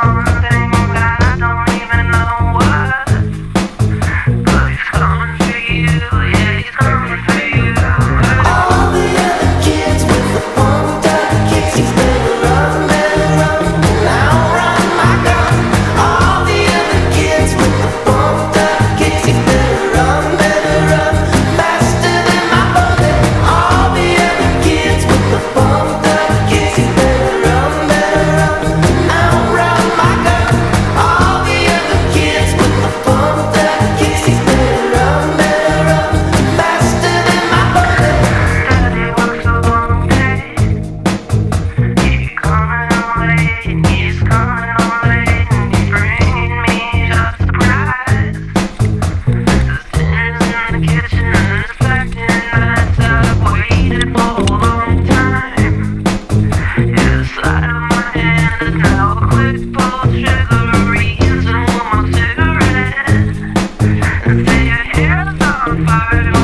power. fire.